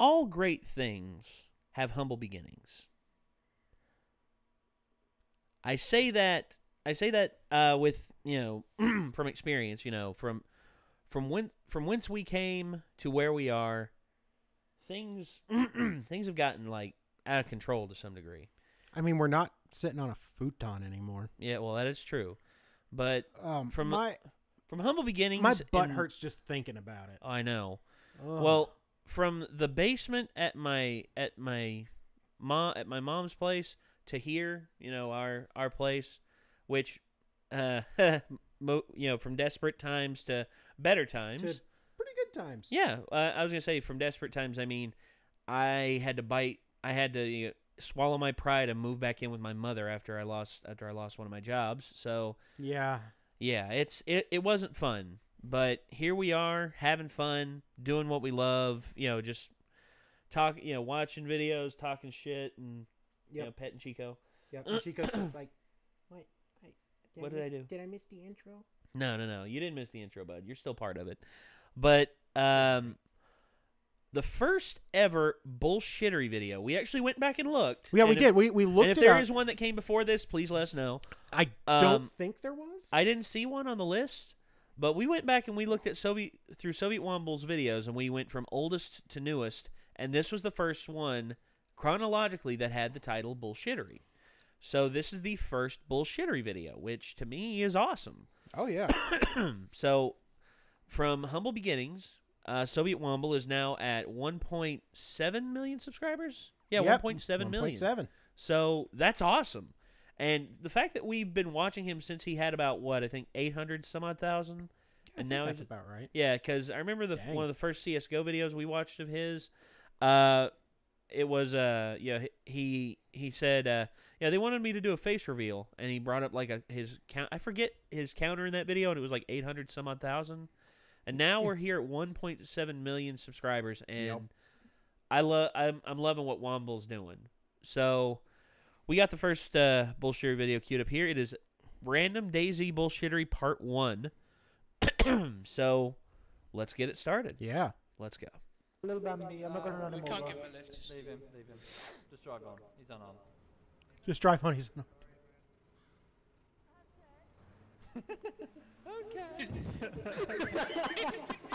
all great things have humble beginnings. I say that I say that uh, with you know from experience, you know from from when from whence we came to where we are, things things have gotten like out of control to some degree. I mean, we're not sitting on a futon anymore. Yeah, well that is true, but Um, From- my from humble beginnings, my butt and- hurts just thinking about it. I know. Ugh. Well, from the basement at my at my mom at my mom's place to here, you know, our our place, which uh mo- you know, from desperate times to better times. To pretty good times. yeah, uh, I was going to say from desperate times I mean I had to bite I had to you know, swallow my pride and move back in with my mother after I lost after I lost one of my jobs. So, Yeah. yeah, it's it, it wasn't fun, but here we are having fun, doing what we love, you know, just talk, you know, watching videos, talking shit and you know, petting Chico. Yep. And Chico's just like, wait, wait. What did I do? Did I miss the intro? No, no, no. You didn't miss the intro, bud. You're still part of it. But um the first ever bullshittery video. We actually went back and looked. Yeah, we if- did. We we looked And if it there up. is one that came before this, please let us know. I um, don't think there was. I didn't see one on the list, but we went back and we looked at Soviet through Soviet Womble's videos, and we went from oldest to newest, and this was the first one chronologically that had the title "Bullshittery." So this is the first bullshittery video, which to me is awesome. oh yeah. so, from humble beginnings, uh, Soviet Womble is now at 1.7 million subscribers. Yeah, Yep, 1.7 million. 1.7. So that's awesome. And the fact that we've been watching him since he had about what I think 800 some odd thousand, I and now that's about right. yeah, because I remember the Dang. one of the first CS:GO videos we watched of his. Uh, it was uh yeah he he said uh yeah they wanted me to do a face reveal and he brought up like a his count I forget his counter in that video and it was like 800 some odd thousand, and now we're here at 1.7 million subscribers and Yep. I love I'm I'm loving what Womble's doing. So we got the first uh, bullshit video queued up here. It is Random DayZ Bullshittery Part One. so let's get it started. Yeah. Let's go. Little Bambi, I'm not gonna run We him can't over. give him a lift. Leave him, leave him. Just drive on. He's unarmed. Just drive on. He's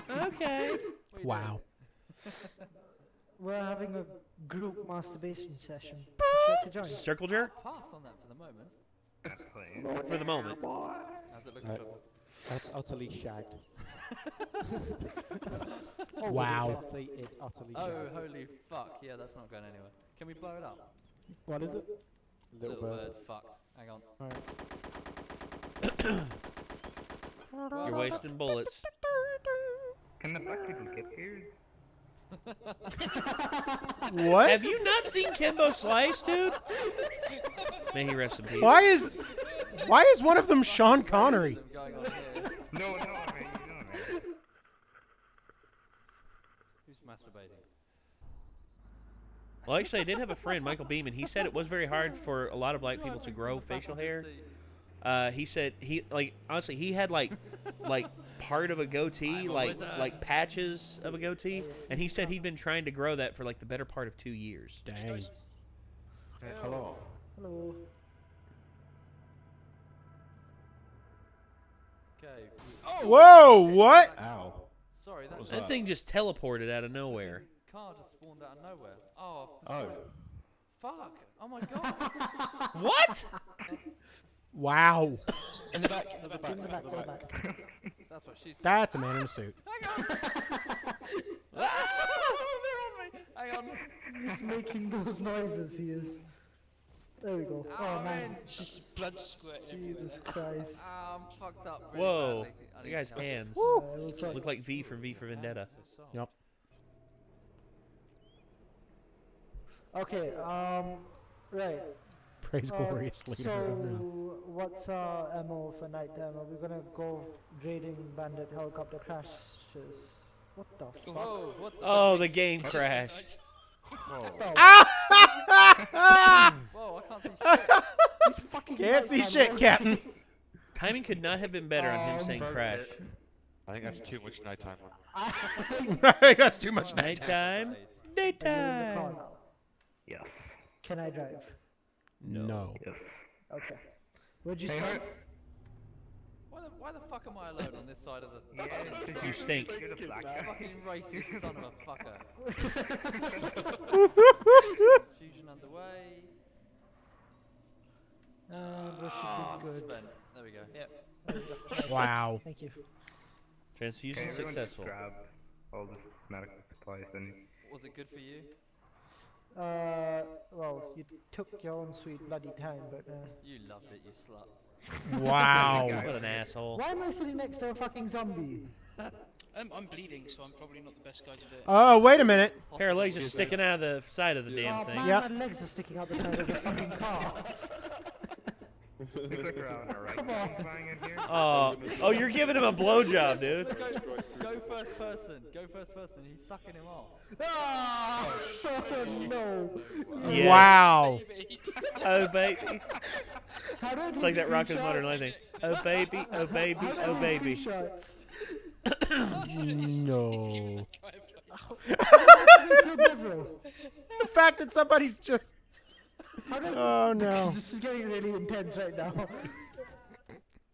Okay. What are you wow. We're having a group masturbation session. Would you like to join? Circle jerk doing? Pass on that for the moment. for the moment. How's it look? Uh, That's utterly shagged. Wow. It's utterly Oh, shagged. holy fuck. Yeah, that's not going anywhere. Can we blow it up? What is it? Little, Little bird. bird. Fuck. Hang on. Alright. You're wasting bullets. Can the black people get here? What? Have you not seen Kimbo Slice, dude? May he rest in peace. Why is why is one of them Sean Connery? Racism going on here. No, no, man, you know, man. Who's masturbating? Well, actually, I did have a friend, Michael Beeman. He said it was very hard for a lot of black people to grow facial hair. Uh, he said he like honestly he had like like part of a goatee, I'm a like uh, like patches of a goatee, and he said he'd been trying to grow that for like the better part of two years. Dang. Hello. Hello. Okay. Oh. Whoa! What? Ow. Sorry, that, That that? thing just teleported out of nowhere. car just spawned out of nowhere. Oh, Oh. fuck. Oh my god. What? Wow. In the back. In the back. In the back, in the back. That's what she's. That's a man in a suit. They're on me. Hang on. He's making those noises, he is. There we go. Oh, Oh man. man. Just blood squirting. Jesus Christ. I'm fucked up. Really Whoa! badly. The guy's help. hands Uh, we'll look like V from V for Vendetta. Yep. Okay, um, right. Praise Um, gloriously. So, what's our MO for nighttime? Are we gonna go raiding bandit helicopter crashes? What the fuck? Whoa, what the Oh, the game crashed. Whoa. Whoa, I can't see shit. Can't see shit. Captain. Timing could not have been better on him Um, saying crash. I think that's too much nighttime. I think that's too much night. Nighttime. Blades. Are you in the car Playtime. now? Yes. Can I drive? No. Yes. Okay. Where'd you Hey, start? Why the, why the fuck am I alone on this side of the Yeah, 'cause You you're- stink. You're the black guy. fucking racist son of a fucker? Fusion underway. And we Ah, should be good. spent. There we go. Yep. We go. Wow. Thank you. Transfusion Okay, successful. grab all this medical supplies and Was it good for you? Uh, well, you took your own sweet bloody time, but uh, You loved it, you slut. Wow. What an asshole. why am I sitting next to a fucking zombie? Um, I'm bleeding, so I'm probably not the best guy to do it. Oh, wait a minute. Pair of legs just sticking out of the side of the damn oh thing. man, Yep. my legs are sticking out the side of the fucking car. looks like we're on our right Come on. flying. Oh, oh, you're giving him a blowjob, dude. Go, go first person. Go first person. He's sucking him off. Oh no! Yeah. Wow. Baby. Oh baby. How do I It's like that Rocko's screenshots? Modern Life thing. Oh baby, oh baby, How do I oh baby. No. How do I kill Beveril? The fact that somebody's just. How do I Oh no. This is getting really intense right now.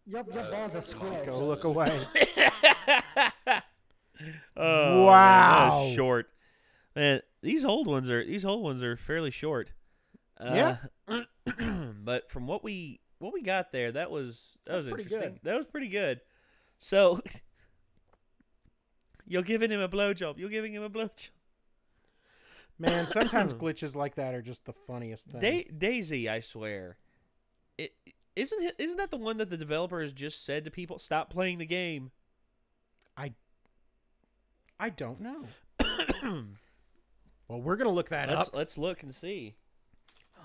your, your balls are squares. Go look away. Oh, Wow. was short. Man, these old ones are these old ones are fairly short. Uh, Yeah. but from what we what we got there, that was that was pretty interesting. good. That was pretty good. So you're giving him a blowjob. You're giving him a blowjob. Man, sometimes glitches like that are just the funniest thing. Da- DayZ, I swear. It isn't isn't that the one that the developer has just said to people stop playing the game? I, I don't know. well, we're gonna look that let's up. let's look and see.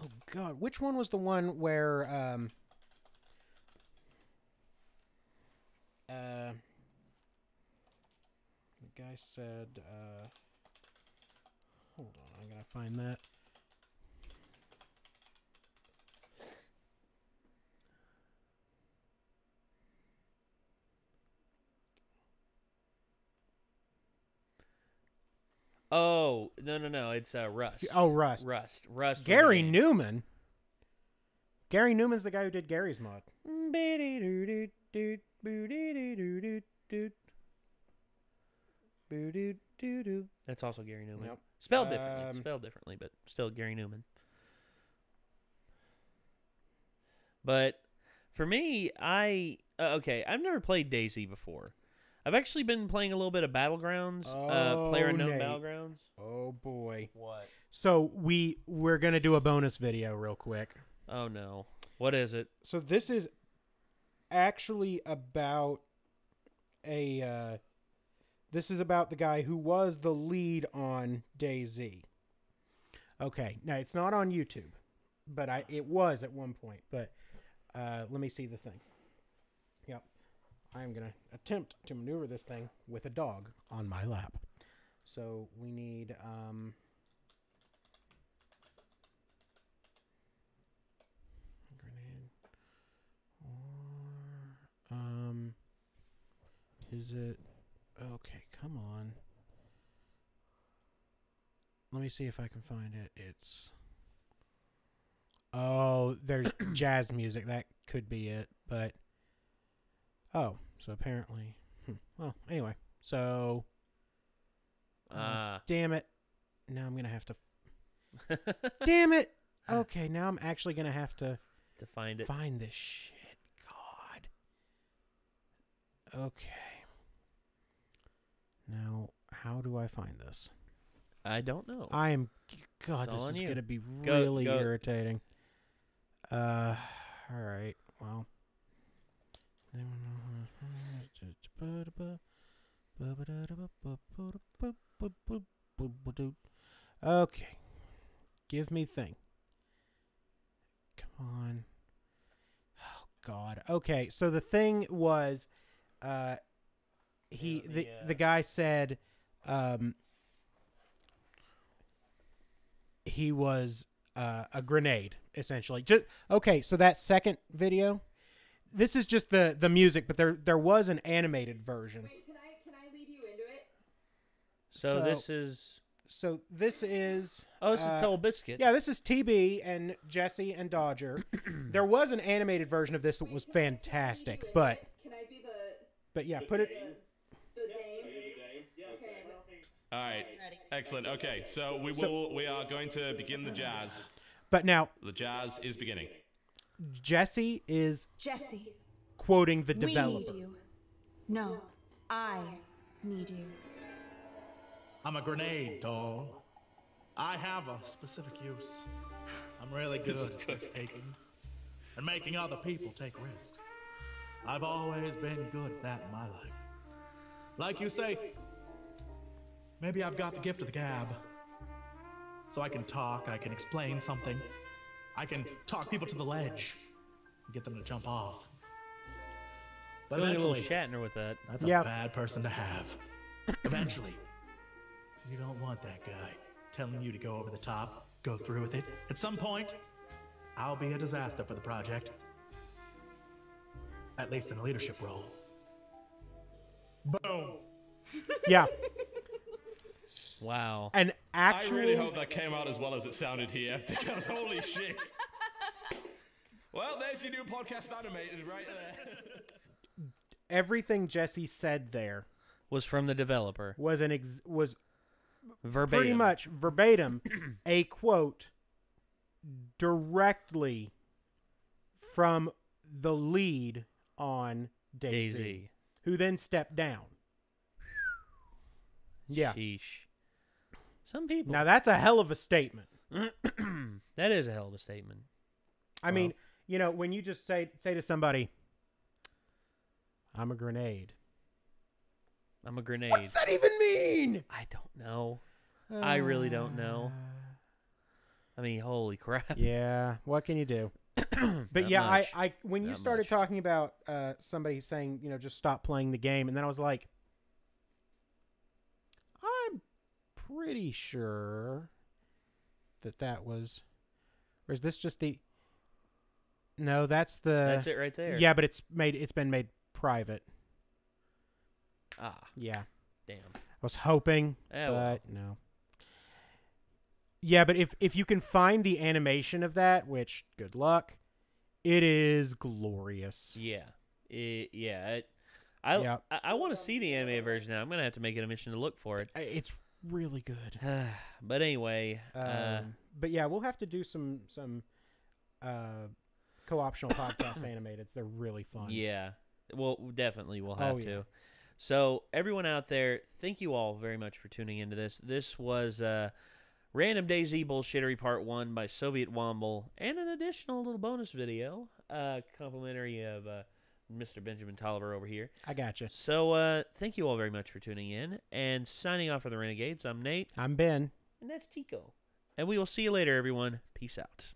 Oh God, which one was the one where um uh the guy said uh hold on, I gotta find that. Oh no no no! It's uh, Rust. Oh, Rust. Rust. Rust. Gary. Newman. Garry Newman's the guy who did Garry's mod. That's also Gary Numan. Yep. Spelled differently. Um, Spelled differently, but still Gary Numan. But for me, I uh, okay. I've never played DayZ before. I've actually been playing a little bit of Battlegrounds, uh, Player Oh, Unknown Nate. Battlegrounds. Oh boy. What? So we we're gonna do a bonus video real quick. Oh no! What is it? So this is actually about a uh this is about the guy who was the lead on DayZ. Okay, now it's not on YouTube, but I it was at one point. But uh let me see the thing. Yep. I'm gonna attempt to maneuver this thing with a dog on my lap. So we need um grenade or um is it okay come on let me see if i can find it it's oh there's jazz music that could be it but oh so apparently hmm. well anyway so Ah. damn it now i'm gonna have to damn it okay now i'm actually gonna have to to find it. Find this shit. God. Okay. Now, how do I find this? I don't know. I am. God, It's all this on is you. going to be Go- really go. irritating. Uh, all right. Well. Okay. Give me thing. Come on. Oh God. Okay, so the thing was, uh, he the the, uh, the guy said, um, he was uh, a grenade essentially. Just okay. So that second video, this is just the the music, but there there was an animated version. Wait, can I can I lead you into it? so, so- this is so this is Oh, this uh, is TotalBiscuit. Yeah, this is TB and Jesse and Dodger. there was an animated version of this that was fantastic, but Can I be the but yeah, put it Excellent. Okay, so we So- will. we are going to begin the jazz. but now The jazz is beginning. Jesse is Jesse, quoting the we developer. need you. No, I need you. I'm a grenade, doll. I have a specific use. I'm really good at risk taking and making other people take risks. I've always been good at that in my life. Like you say, maybe I've got the gift of the gab. So I can talk, I can explain something, I can talk people to the ledge and get them to jump off. But Feeling a little eventually, Shatner with that. that's a Yeah. bad person to have. Eventually, you don't want that guy telling you to go over the top, go through with it. At some point, I'll be a disaster for the project. At least in a leadership role. Boom. Yeah, Wow. an I really hope that came out as well as it sounded here because holy shit. Well, there's your new podcast animated right there. everything Jesse said there Was from the developer. was an ex- was Verbatim. pretty much verbatim a quote directly from the lead on DayZ, DayZ. who then stepped down. Yeah. Sheesh. Some people. Now that's a hell of a statement. that is a hell of a statement. I mean, you know, when you just say say to somebody, "I'm a grenade." I'm a grenade. What's that even mean? I don't know. I really don't know. I mean, holy crap. Yeah, what can you do? but Not yeah, much. I, I when you started much. talking about uh, somebody saying, you know, just stop playing the game, and then I was like, I'm pretty sure that that was, or is this just the? No, that's the. That's it right there. Yeah, but it's made. It's been made private. Ah, Yeah, damn. I was hoping, Yeah, well. but no. Yeah, but if if you can find the animation of that, which good luck, it is glorious. Yeah. It, yeah. It, I, Yep. I, I want to see the anime version now. I'm going to have to make it a mission to look for it. It's really good. but anyway, uh, Um, but yeah, we'll have to do some some uh, co-optional podcast animated. They're really fun. yeah. Well, definitely we'll have Oh, yeah. to. So, everyone out there, thank you all very much for tuning into this. This was uh, Random DayZ Bullshittery Part 1 by Soviet Womble and an additional little bonus video, uh, complimentary of uh, Mr. Benjamin Tolliver over here. I gotcha. So, uh, thank you all very much for tuning in. And signing off for the Renegades, I'm Nate. I'm Ben. And that's Tico. And we will see you later, everyone. Peace out.